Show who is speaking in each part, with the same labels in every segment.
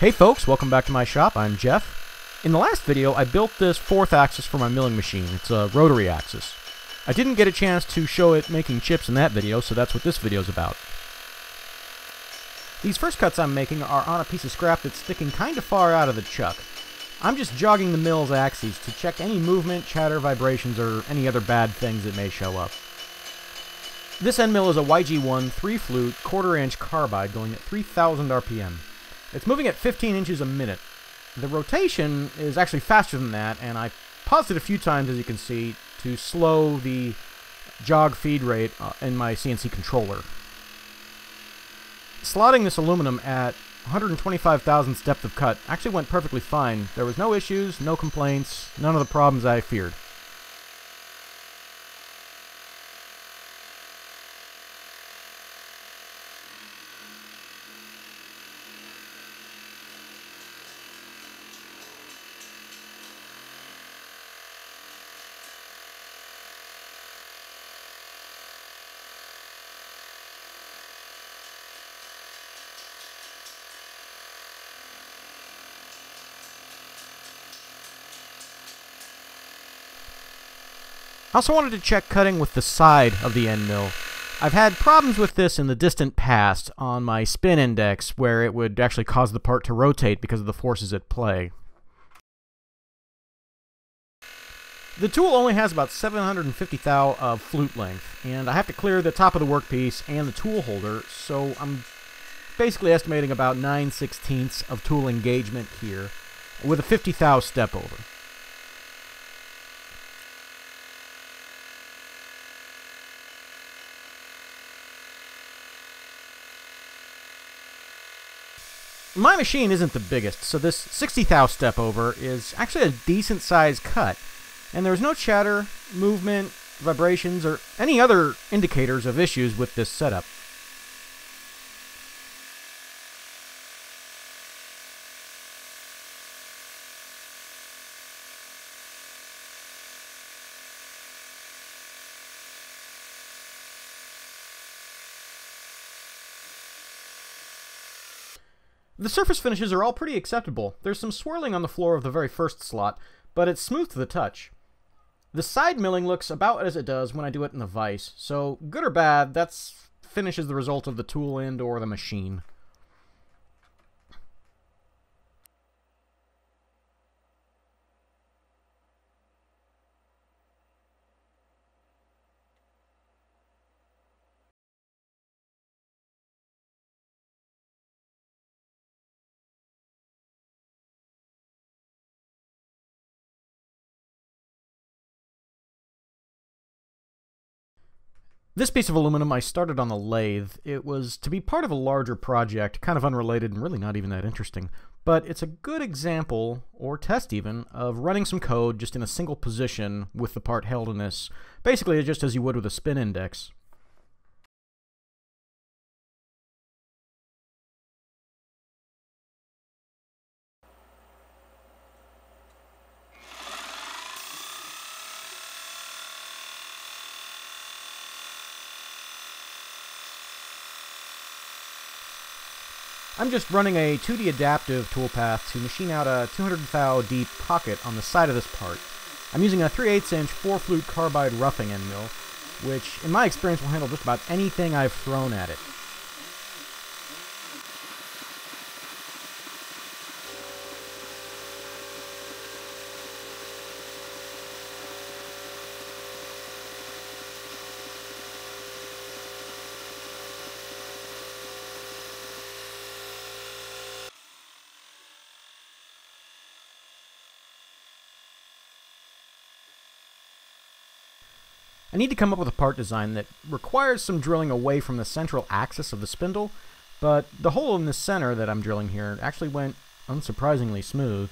Speaker 1: Hey folks, welcome back to my shop. I'm Jeff. In the last video, I built this fourth axis for my milling machine. It's a rotary axis. I didn't get a chance to show it making chips in that video, so that's what this video's about. These first cuts I'm making are on a piece of scrap that's sticking kind of far out of the chuck. I'm just jogging the mill's axes to check any movement, chatter, vibrations, or any other bad things that may show up. This end mill is a YG1 3-flute quarter-inch carbide going at 3000 RPM. It's moving at 15 inches a minute. The rotation is actually faster than that, and I paused it a few times, as you can see, to slow the jog feed rate uh, in my CNC controller. Slotting this aluminum at 125 thousandths depth of cut actually went perfectly fine. There was no issues, no complaints, none of the problems I feared. I also wanted to check cutting with the side of the end mill. I've had problems with this in the distant past on my spin index where it would actually cause the part to rotate because of the forces at play. The tool only has about 750 thou of flute length, and I have to clear the top of the workpiece and the tool holder, so I'm basically estimating about 9 sixteenths of tool engagement here, with a 50 thou step over. My machine isn't the biggest, so this 60 thou step over is actually a decent sized cut, and there's no chatter, movement, vibrations, or any other indicators of issues with this setup. The surface finishes are all pretty acceptable. There's some swirling on the floor of the very first slot, but it's smooth to the touch. The side milling looks about as it does when I do it in the vise, so good or bad, that's finishes the result of the tool end or the machine. This piece of aluminum I started on the lathe. It was to be part of a larger project, kind of unrelated and really not even that interesting. But it's a good example, or test even, of running some code just in a single position with the part held in this, basically just as you would with a spin index. I'm just running a 2D adaptive toolpath to machine out a 200 thou deep pocket on the side of this part. I'm using a 3 8 inch 4 flute carbide roughing end mill, which in my experience will handle just about anything I've thrown at it. I need to come up with a part design that requires some drilling away from the central axis of the spindle, but the hole in the center that I'm drilling here actually went unsurprisingly smooth.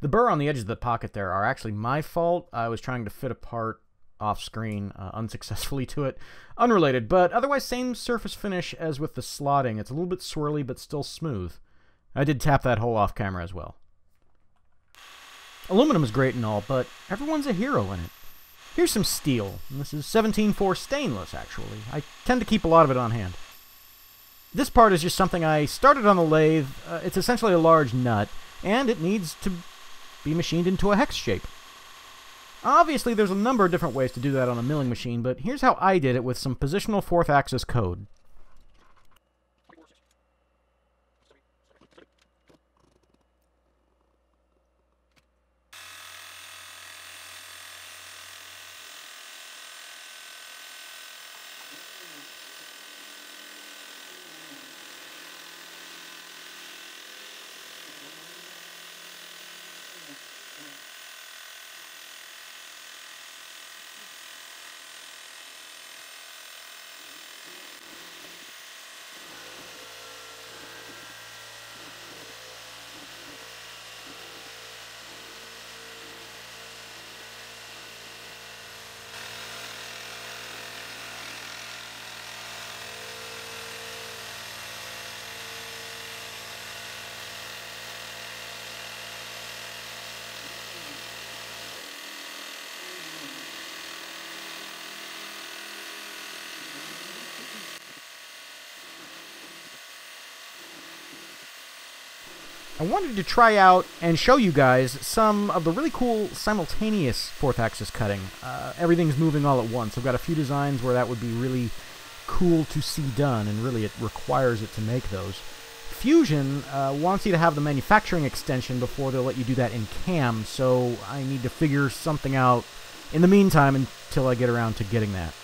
Speaker 1: The burr on the edge of the pocket there are actually my fault. I was trying to fit a part off screen uh, unsuccessfully to it. Unrelated, but otherwise same surface finish as with the slotting. It's a little bit swirly, but still smooth. I did tap that hole off camera as well. Aluminum is great and all, but everyone's a hero in it. Here's some steel. This is 17.4 stainless, actually. I tend to keep a lot of it on hand. This part is just something I started on the lathe. Uh, it's essentially a large nut, and it needs to be machined into a hex shape. Obviously, there's a number of different ways to do that on a milling machine, but here's how I did it with some positional fourth axis code. I wanted to try out and show you guys some of the really cool simultaneous fourth axis cutting. Uh, everything's moving all at once. I've got a few designs where that would be really cool to see done, and really it requires it to make those. Fusion uh, wants you to have the manufacturing extension before they'll let you do that in CAM, so I need to figure something out in the meantime until I get around to getting that.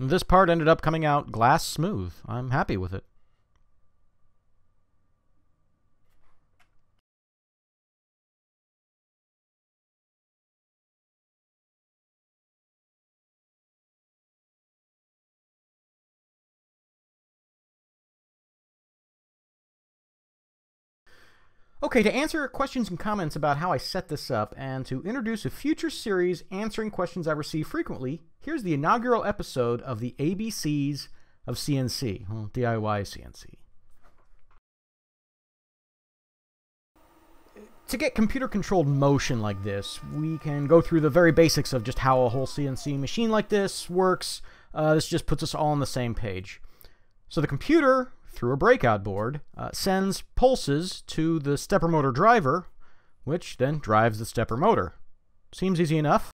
Speaker 1: This part ended up coming out glass smooth. I'm happy with it. Okay, to answer questions and comments about how I set this up and to introduce a future series answering questions I receive frequently, here's the inaugural episode of the ABCs of CNC, well, DIY CNC. To get computer controlled motion like this, we can go through the very basics of just how a whole CNC machine like this works. Uh, this just puts us all on the same page. So the computer through a breakout board, uh, sends pulses to the stepper motor driver, which then drives the stepper motor. Seems easy enough.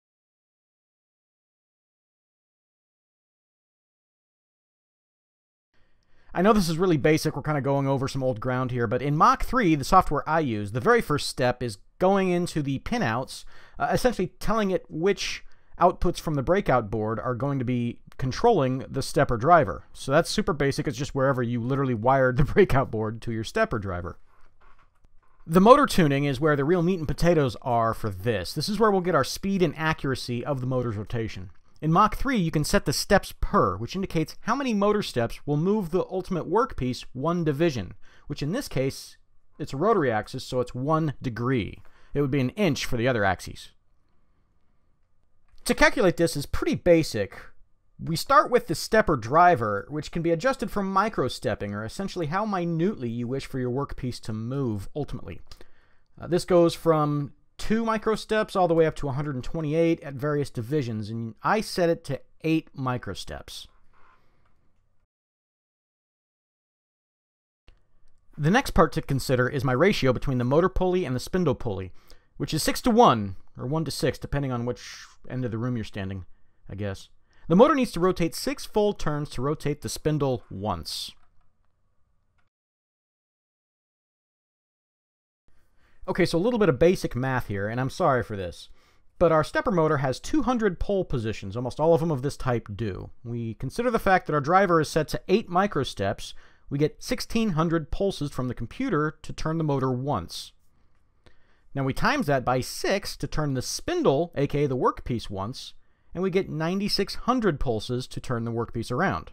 Speaker 1: I know this is really basic, we're kind of going over some old ground here, but in Mach 3, the software I use, the very first step is going into the pinouts, uh, essentially telling it which outputs from the breakout board are going to be controlling the stepper driver. So that's super basic. It's just wherever you literally wired the breakout board to your stepper driver. The motor tuning is where the real meat and potatoes are for this. This is where we'll get our speed and accuracy of the motor's rotation. In Mach 3, you can set the steps per, which indicates how many motor steps will move the ultimate workpiece one division, which in this case, it's a rotary axis, so it's one degree. It would be an inch for the other axes. To calculate this is pretty basic. We start with the stepper driver, which can be adjusted for micro-stepping, or essentially how minutely you wish for your workpiece to move ultimately. Uh, this goes from 2 microsteps all the way up to 128 at various divisions, and I set it to 8 microsteps. The next part to consider is my ratio between the motor pulley and the spindle pulley, which is 6 to 1, or 1 to 6, depending on which end of the room you're standing, I guess. The motor needs to rotate 6 full turns to rotate the spindle once. Okay, so a little bit of basic math here, and I'm sorry for this. But our stepper motor has 200 pole positions, almost all of them of this type do. We consider the fact that our driver is set to 8 microsteps, we get 1600 pulses from the computer to turn the motor once. Now we times that by 6 to turn the spindle, aka the workpiece, once, and we get 9600 pulses to turn the workpiece around.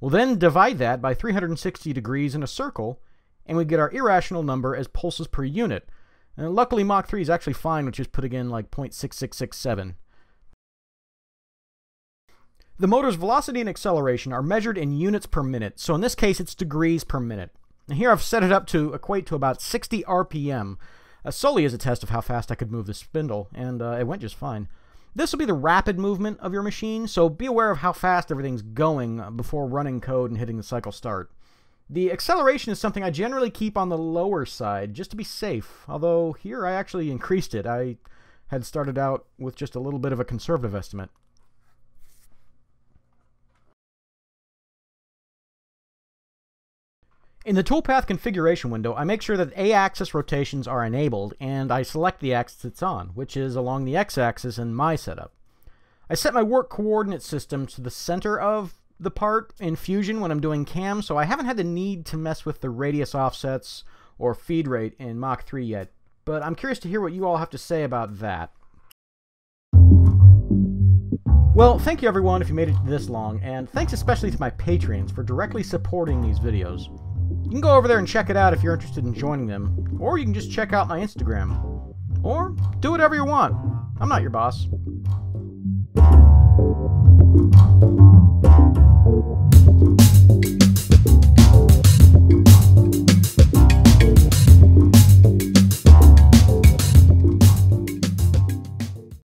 Speaker 1: We'll then divide that by 360 degrees in a circle, and we get our irrational number as pulses per unit. And luckily Mach 3 is actually fine with just putting in like 0.6667. The motor's velocity and acceleration are measured in units per minute, so in this case it's degrees per minute. And here I've set it up to equate to about 60 RPM, uh, solely as a test of how fast I could move the spindle, and uh, it went just fine. This will be the rapid movement of your machine, so be aware of how fast everything's going before running code and hitting the cycle start. The acceleration is something I generally keep on the lower side, just to be safe, although here I actually increased it. I had started out with just a little bit of a conservative estimate. In the toolpath configuration window, I make sure that A-axis rotations are enabled, and I select the axis it's on, which is along the X-axis in my setup. I set my work coordinate system to the center of the part in Fusion when I'm doing cam, so I haven't had the need to mess with the radius offsets or feed rate in Mach 3 yet, but I'm curious to hear what you all have to say about that. Well, thank you everyone if you made it this long, and thanks especially to my Patreons for directly supporting these videos. You can go over there and check it out if you're interested in joining them, or you can just check out my Instagram. Or do whatever you want. I'm not your boss.